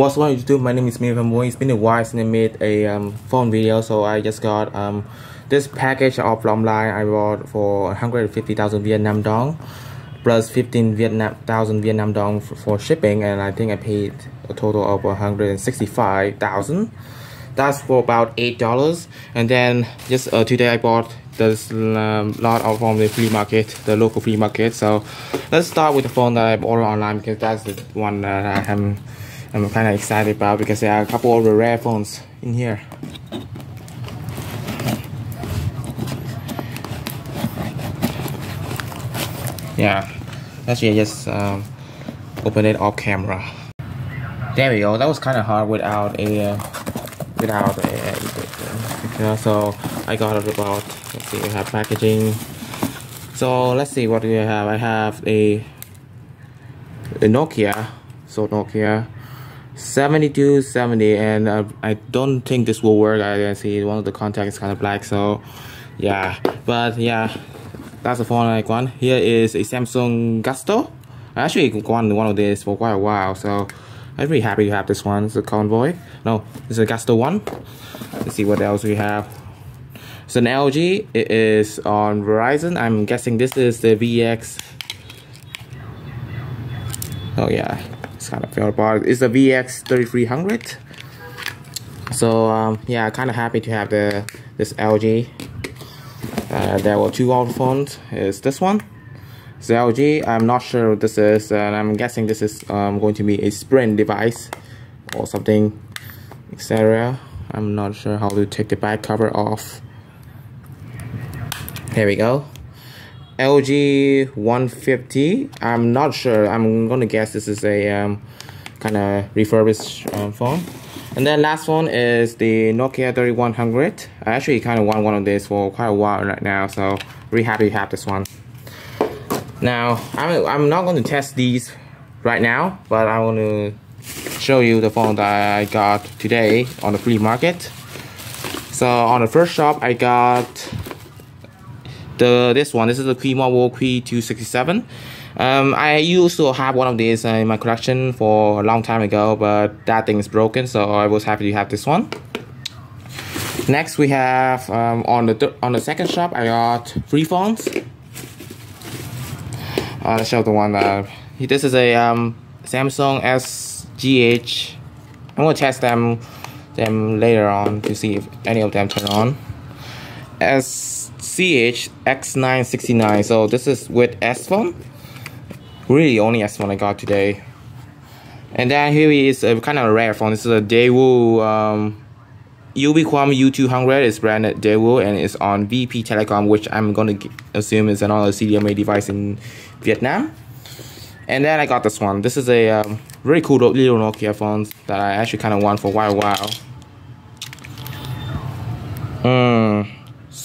What's going up YouTube? My name is Mir Boy. It's been a while since I made a um, phone video, so I just got um, this package of online I bought for 150,000 Vietnam dong plus 15 Vietnam thousand Vietnam dong for, for, shipping, and I think I paid a total of 165,000. That's for about eight dollars. And then just uh, today I bought this um, lot of from the flea market, the local flea market. So let's start with the phone that I ordered online because that's the one that I am I'm kind of excited about because there are a couple of rare phones in here. Yeah, actually I just um, open it off camera. There we go. That was kind of hard without a uh, without a, you know, so I got it about let's see we have packaging. So let's see what do we have. I have a a Nokia. So Nokia 7270 and uh, I don't think this will work. I can see one of the contacts kind of black so yeah. But yeah that's the phone I want here is a Samsung Gusto. I actually wanted one of these for quite a while so I'm really happy to have this one. It's a Convoy. No it's a Gusto one. Let's see what else we have. It's an LG it is on Verizon. I'm guessing this is the VX oh yeah it's kind of fell apart. It's the VX 3300. So um, yeah, kind of happy to have the this LG. Uh, there were two old phones. Is this one? It's the LG. I'm not sure what this is, and I'm guessing this is um, going to be a Sprint device or something, etc. I'm not sure how to take the back cover off. Here we go. LG 150. I'm not sure. I'm gonna guess this is a um, kind of refurbished um, phone. And then last one is the Nokia 3100. I actually kind of want one of these for quite a while right now, so really happy to have this one. Now, I'm, I'm not going to test these right now, but I want to show you the phone that I got today on the flea market. So on the first shop, I got the this one. This is the QiMobile Q267. Um, I used to have one of these in my collection for a long time ago, but that thing is broken, so I was happy to have this one. Next, we have um, on the on the second shop, I got three phones. Uh, let's show the one that this is a um, Samsung SGH. I'm gonna test them them later on to see if any of them turn on. S CH X969. So this is with S-Fone. Really only S-Fone I got today. And then here is a kind of rare phone. This is a Daewoo um, Ubiquam U200 It's branded Daewoo and it's on VP Telecom, which I'm gonna assume is another CDMA device in Vietnam. And then I got this one. This is a um, really cool little Nokia phone that I actually kind of want for a while. Hmm.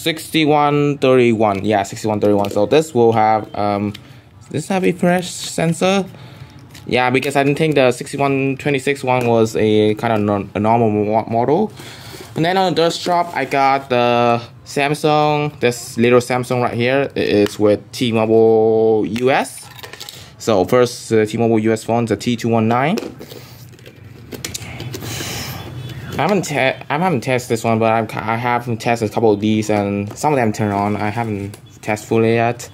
6131 yeah 6131 so this will have um this have a fresh sensor? Yeah because i didn't think the 6126 one was a kind of a normal model. And then on the shop i got the samsung this little samsung right here. It's with t-mobile us so first uh, t-mobile us phone the t219 I haven't te I haven't tested this one, but I've, I have tested a couple of these, and some of them turn on. I haven't tested fully yet.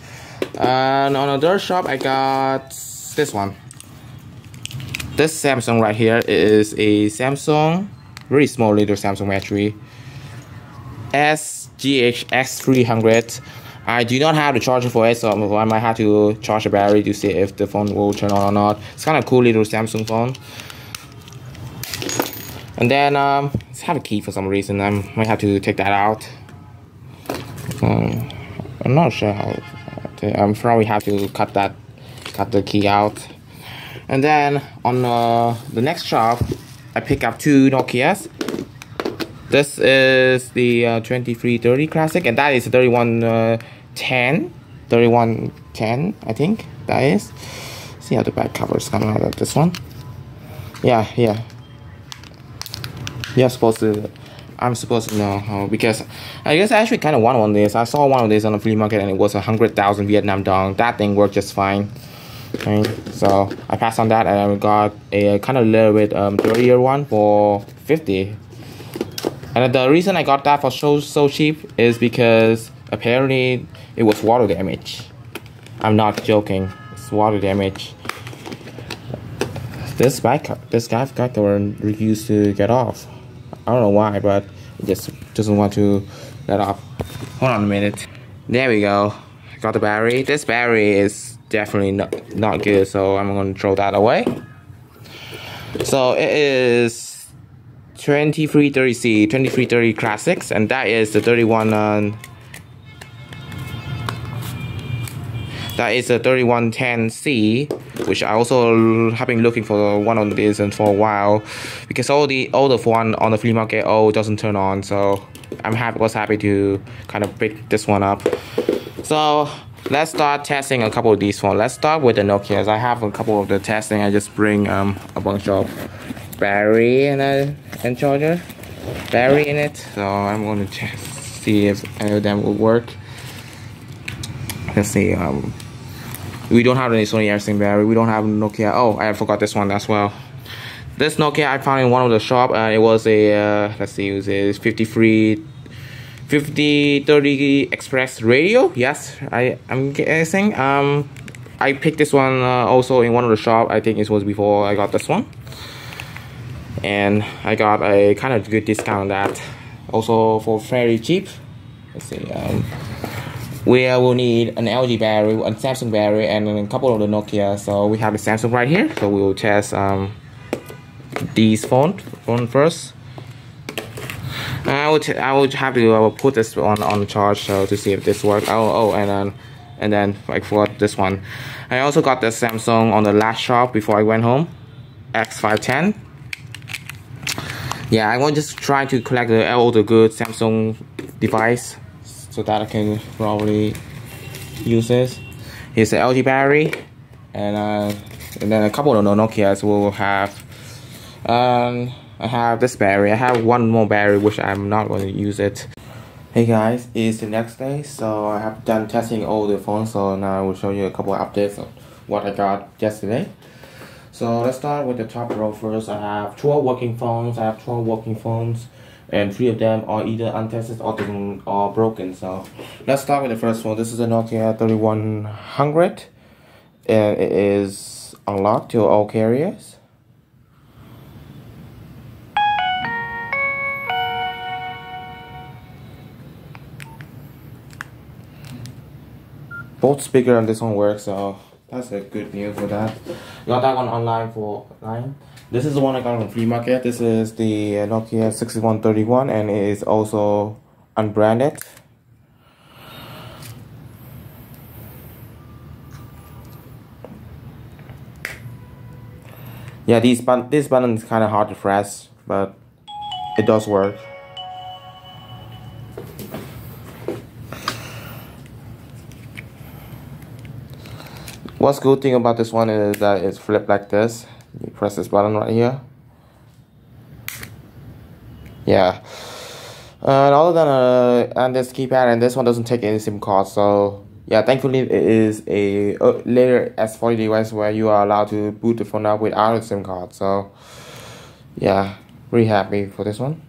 And on another shop, I got this one. This Samsung right here is a Samsung, really small little Samsung battery. SGH X300. I do not have the charger for it, so I might have to charge the battery to see if the phone will turn on or not. It's kind of cool little Samsung phone. And then um, it's have a key for some reason. I might have to take that out. Um, I'm not sure how. To, I'm probably have to cut that, cut the key out. And then on uh, the next shop, I pick up two Nokia's. This is the uh, 2330 Classic, and that is 3110, uh, 3110, I think that is. See how the back cover is coming out of this one. Yeah, yeah, you're supposed to I'm supposed to know how because I guess I actually kind of want one of these. I saw one of these on the flea market and it was a hundred thousand Vietnam dong. That thing worked just fine. Okay, so I passed on that and I got a kind of little bit um, dirtier one for 50 and the reason I got that for so so cheap is because apparently it was water damage I'm not joking it's water damage this bike this guy's got the refused to get off I don't know why but it just doesn't want to let off. Hold on a minute. There we go. Got the battery. This battery is definitely not, not good so I'm gonna throw that away. So it is 2330C 2330 classics and that is the 31 uh, that is a 3110C which I also have been looking for one of these and for a while because all the all the one on the flea market oh doesn't turn on so I'm happy was happy to kind of pick this one up so let's start testing a couple of these phones. Let's start with the Nokia's. I have a couple of the testing. I just bring um, a bunch of battery and a and charger, battery in it. So I'm going to test, see if any of them will work. Let's see. Um, we don't have any Sony Ericsson battery. We don't have Nokia. Oh, I forgot this one as well. This Nokia I found in one of the shop. Uh, it was a uh, let's see, it was a 53 5030 express radio yes i i'm guessing um i picked this one uh, also in one of the shop i think it was before i got this one and i got a kind of good discount on that also for very cheap let's see um we will need an LG battery, a Samsung battery, and a couple of the Nokia. So we have the Samsung right here. So we will test um, these phone phone first. I would I would have to uh, put this on on charge so to see if this works. Oh oh and then and then like for this one, I also got the Samsung on the last shop before I went home, X510. Yeah, I want just try to collect the, all the good Samsung device so that I can probably use this. Here's the LG battery, and uh, and then a couple of Nokia's will have. Um, I have this battery. I have one more battery which I'm not going to use it. Hey guys, it's the next day, so I have done testing all the phones, so now I will show you a couple of updates of what I got yesterday. So let's start with the top row first. I have 12 working phones. I have 12 working phones, and three of them are either untested or, broken. So let's start with the first one. This is a Nokia 3100, and uh, it is unlocked to all carriers. both speaker and this one works so that's a good news for that got that one online for nine this is the one i got on flea market. This is the nokia 6131 and it is also unbranded. Yeah these button this button is kind of hard to press but it does work. What's good thing about this one is that it's flipped like this. You press this button right here. Yeah. And other than uh, and this keypad and this one doesn't take any SIM card, so yeah, thankfully it is a uh, later S40 device where you are allowed to boot the phone up without a SIM card. So yeah, really happy for this one.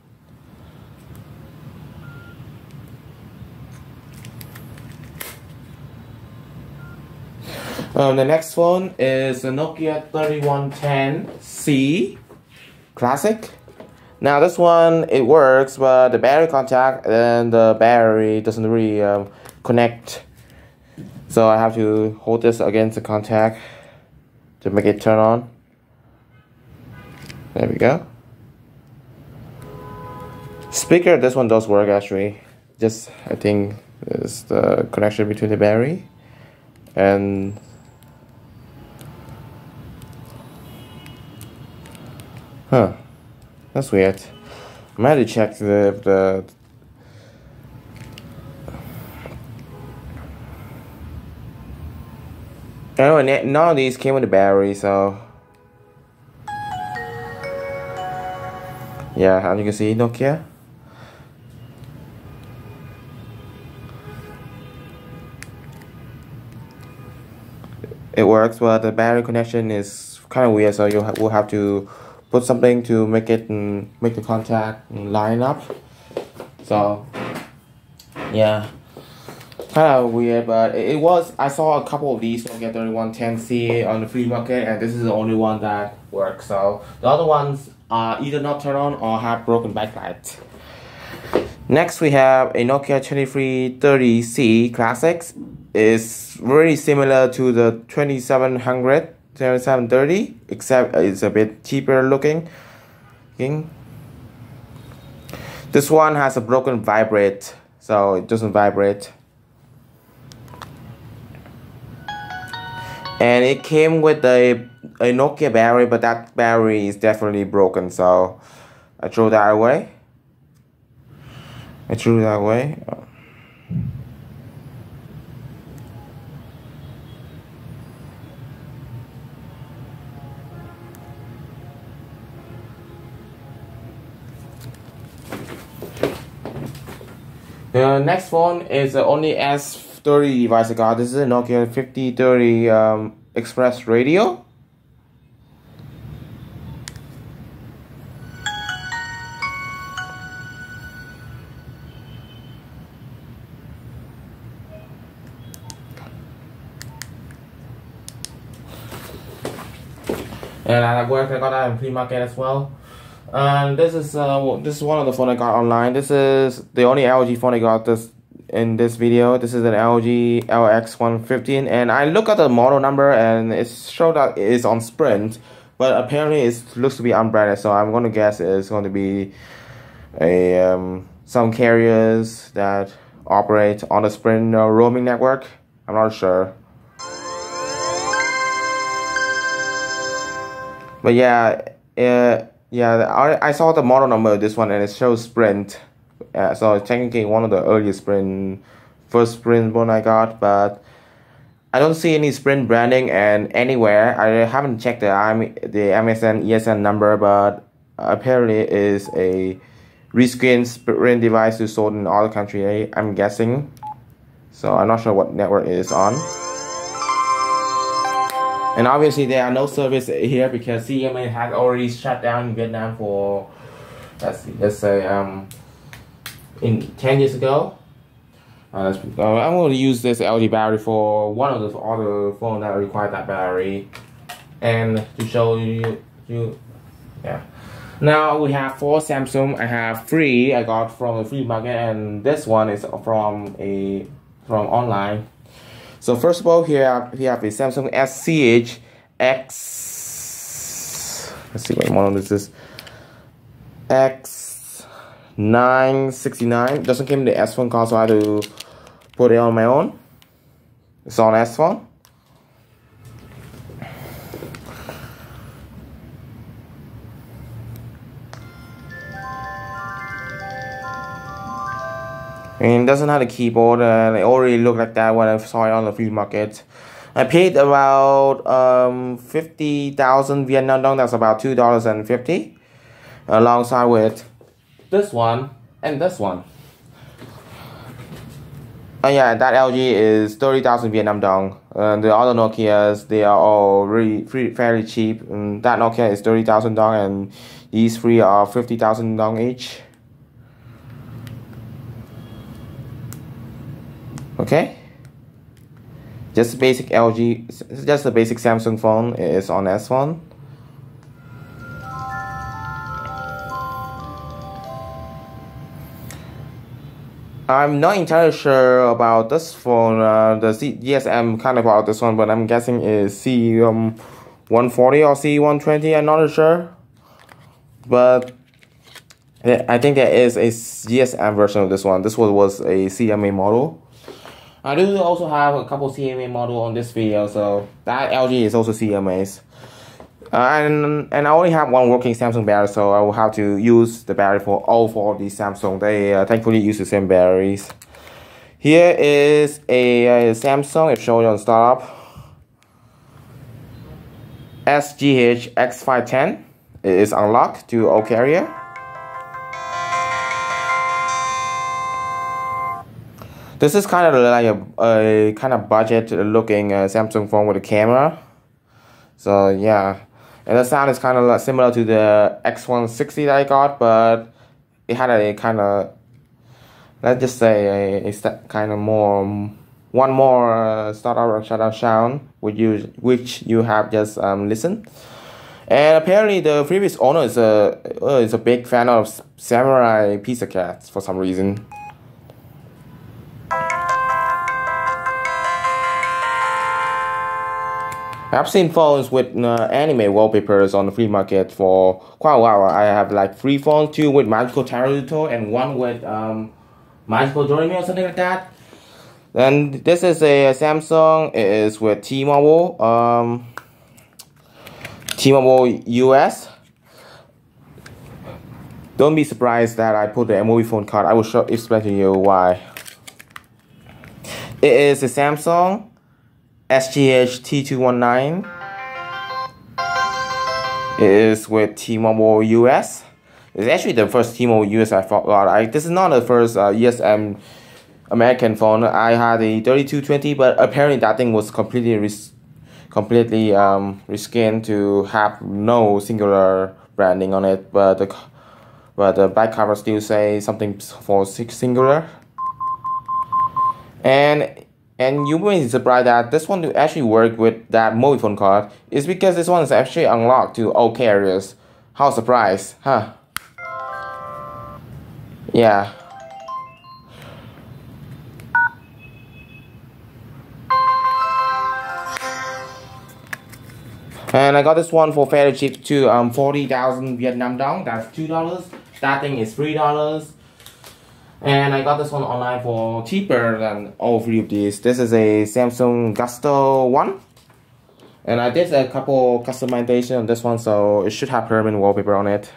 Um, the next phone is the Nokia 3110C Classic. Now this one, it works, but the battery contact and the battery doesn't really um, connect. So I have to hold this against the contact to make it turn on. There we go. Speaker, this one does work actually. Just, I think, is the connection between the battery and Huh. That's weird. I might have to check the the Oh, and none of these came with a battery, so yeah, as you can see, Nokia. It it works, but the battery connection is kind of weird. So you will have to put something to make it and make the contact line up. So yeah, kind of weird, but it, was. I saw a couple of these Nokia 3110C on the flea market, and this is the only one that works. So the other ones are either not turned on or have broken backlight. Next, we have a Nokia 2330C Classics. It's very similar to the 2700, 2730, except uh, it's a bit cheaper looking. This one has a broken vibrate, so it doesn't vibrate. And it came with a, a Nokia battery, but that battery is definitely broken, so I threw that away. I threw that away. The next phone is the only S30 device I got. This is a Nokia 5030 um, Express Radio. and I worked. I got that in flea market as well. And this is uh this is one of the phone I got online. This is the only LG phone I got this in this video. This is an LG LX115 and I look at the model number and it showed that it is on Sprint, but apparently it looks to be unbranded. So I'm to guess it's going to be a um, some carriers that operate on the Sprint uh, roaming network. I'm not sure. But yeah, uh, yeah, I, I saw the model number of this one and it shows Sprint. Uh, so technically one of the earliest Sprint, first Sprint one I got, but I don't see any Sprint branding and anywhere. I haven't checked the the MSN ESN number, but apparently it is a reskin Sprint device to sold in other country. I'm guessing. So I'm not sure what network it is on. And obviously there are no service here because CDMA has already shut down Vietnam for let's see, let's say um in 10 years ago. Uh, uh, I'm going to use this LG battery for one of the other phones that require that battery and to show you you yeah. Now we have four Samsung. I have three I got from the flea market and this one is from a from online so first of all, here we have a Samsung SCH X. Let's see what model this is. X969. Doesn't come in the S-Fone so I had to put it on my own. It's on S-Fone. And it doesn't have a keyboard and it already looked like that when I saw it on the flea market. I paid about um, 50,000 Vietnam dong, that's about $2.50 alongside with this one and this one. And yeah, that LG is 30,000 Vietnam dong. And the other Nokias, they are all really fairly cheap. And that Nokia is 30,000 dong and these three are 50,000 dong each. Okay? Just basic LG just a basic Samsung phone it's on S1 I'm not entirely sure about this phone uh, the C GSM kind of about this one but I'm guessing is C140 um, or C120 I'm not sure. But I think there is a GSM version of this one. This one was a CDMA model I do also have a couple CDMA model on this video, so that LG is also CDMAs. Uh, and and I only have one working Samsung battery, so I will have to use the battery for all four of these Samsung. They uh, thankfully use the same batteries. Here is a, a Samsung, it's shown you on startup. SGH X510. It is unlocked to all carrier. This is kind of like a, a kind of budget looking uh, Samsung phone with a camera. So yeah, and the sound is kind of similar to the X160 that I got, but it had a kind of let's just say a, a kind of more one more uh, startup or shutdown sound which you which you have just um, listened. And apparently the previous owner is a uh, is a big fan of Samurai Pizza Cats for some reason. I've seen phones with uh, anime wallpapers on the flea market for quite a while. I have like three phones, two with Magical Taruruto and one with um, Magical Doremi or something like that. And this is a, Samsung. It is with T-Mobile. Um, T-Mobile US. Don't be surprised that I put the MobiFone card. I will show, explain to you why. It is a Samsung SGH T219 is with T-Mobile US. It's actually the first T-Mobile US I thought about. I, this is not the first uh, GSM American phone. I had a 3220, but apparently that thing was completely res completely um, reskinned to have no Cingular branding on it. But the but the back cover still say something for six Cingular. And and you may be surprised that this one to actually work with that mobile phone card is because this one is actually unlocked to all carriers. How surprised, huh? Yeah. And I got this one for fairly cheap too, um, 40,000 Vietnam dong, that's $2. That thing is $3. And I got this one online for cheaper than all three of these. This is a Samsung Gusto 1. And I did a couple customization on this one, so it should have permanent wallpaper on it.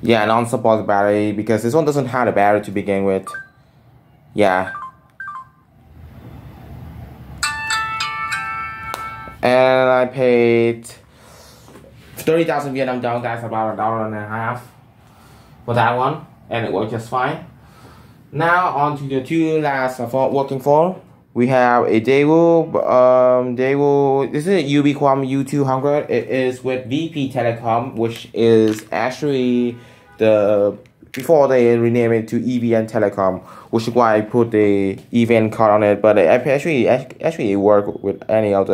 Yeah, non-support battery because this one doesn't have a battery to begin with. Yeah, and I paid 30,000 Vietnam dong, that's about a dollar and a half for that one, and it worked just fine. Now on to the two last for working phone. We have a Daewoo, um, Daewoo, this is a Ubiquam U200. It is with VP Telecom, which is actually the, before they rename it to EVN Telecom, which is why I put the EVN card on it, but it actually, actually it work with any of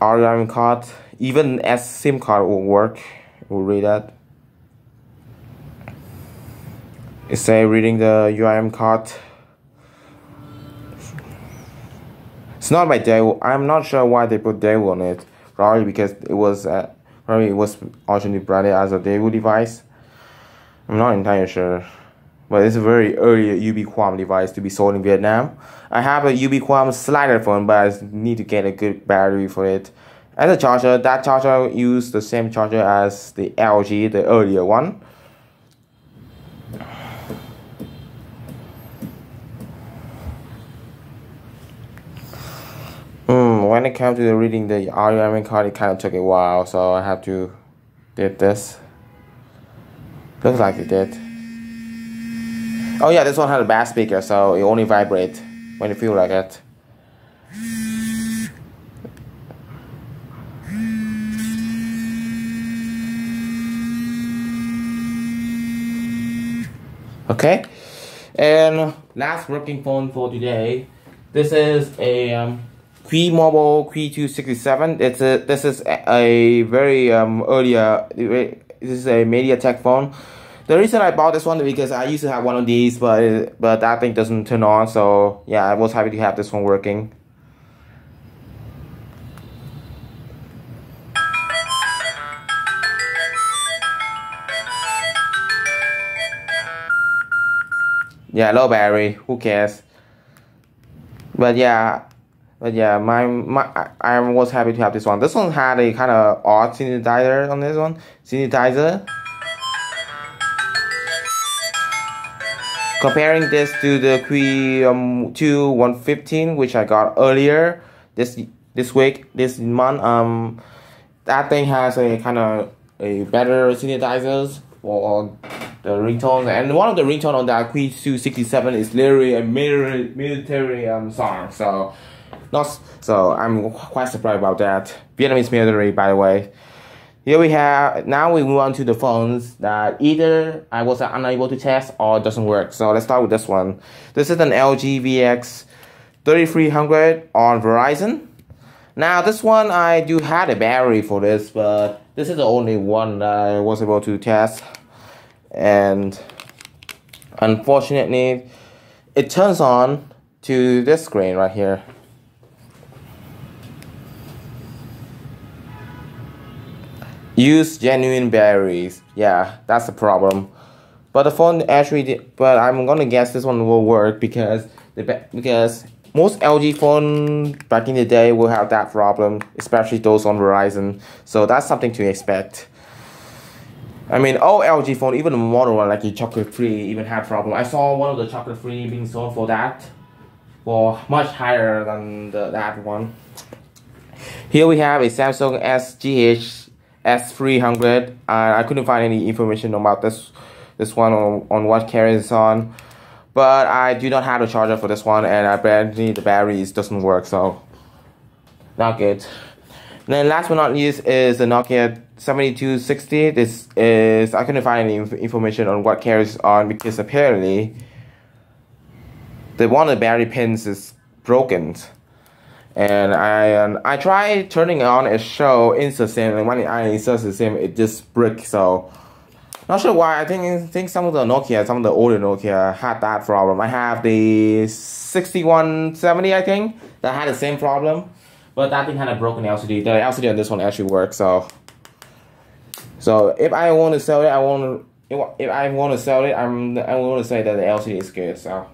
R-UIM card, even as SIM card will work. We'll read that. It's a reading the UIM card. It's not by Daewoo. I'm not sure why they put Daewoo on it. Probably because it was uh, probably it was originally branded as a Daewoo device. I'm not entirely sure but it's a very early Ubiquam device to be sold in Vietnam. I have a Ubiquam slider phone, but I need to get a good battery for it. As a charger, that charger used the same charger as the LG, the earlier one. Hmm, when it comes to reading the R-UIM card, it kind of took a while, so I have to get this. Looks like it did. Oh yeah, this one has a bass speaker, so it only vibrates when you feel like it. Okay, and last working phone for today. This is a um, Qi Mobile Qi 267. It's a this is a, a very um, earlier. This is a MediaTek phone. The reason I bought this one is because I used to have one of these, but but that thing doesn't turn on. So yeah, I was happy to have this one working. Yeah, low battery. Who cares? But yeah, but yeah, my my I, I was happy to have this one. This one had a kind of odd synthesizer on this one. Synthesizer. Comparing this to the Qi um, 2 115 which I got earlier this this week this month um that thing has a kind of a better synthesizers for the ringtone. And one of the ringtone on that Qi 267 is literally a military military um song so not so I'm quite surprised about that. Vietnamese military by the way here we have, now we move on to the phones that either I was unable to test or doesn't work. So let's start with this one. This is an LG VX 3300 on Verizon. Now this one I do had a battery for this, but this is the only one I was able to test. And unfortunately, it turns on to this screen right here. Use genuine batteries. Yeah, that's the problem. But the phone actually, did, but I'm gonna guess this one will work because the because most LG phone back in the day will have that problem, especially those on Verizon. So that's something to expect. I mean, all LG phone, even the model one like the chocolate free, even had problem. I saw one of the chocolate free being sold for that, for much higher than the, that one. Here we have a Samsung SGH S300. Uh, I couldn't find any information about this this one on, on what carries it's on. But I do not have a charger for this one and apparently the batteries doesn't work so not good. And then last but not least is the Nokia 7260. This is I couldn't find any information on what carries on because apparently the one of the battery pins is broken and I um, I tried turning on a show the same and when I install the same it just breaks. So not sure why. I think I think some of the Nokia some of the older Nokia had that problem. I have the 6170 I think that had the same problem. But that thing had a broken LCD the LCD on this one actually works so. So if I want to sell it I want if, if I want to sell it I'm I want to say that the LCD is good so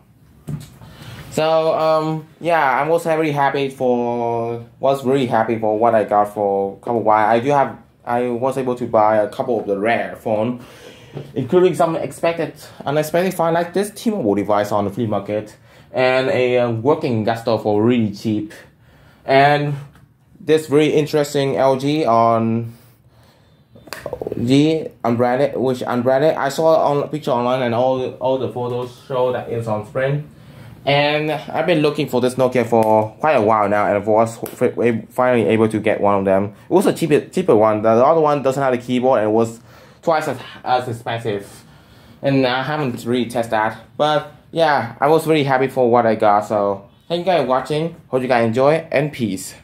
so um, yeah, I was very happy for was really happy for what I got for a couple of while. I do have I was able to buy a couple of the rare phone, including some expected unexpected find like this T-Mobile device on the flea market and a uh, working Gusto for really cheap, and this really interesting LG on the unbranded which unbranded. I saw on picture online and all all the photos show that it's on Sprint and I've been looking for this Nokia for quite a while now, and I was finally able to get one of them. It was a cheaper, cheaper one. The other one doesn't have a keyboard and was twice as, as expensive. And I haven't really tested that. But yeah, I was really happy for what I got. So thank you guys for watching. Hope you guys enjoy and peace.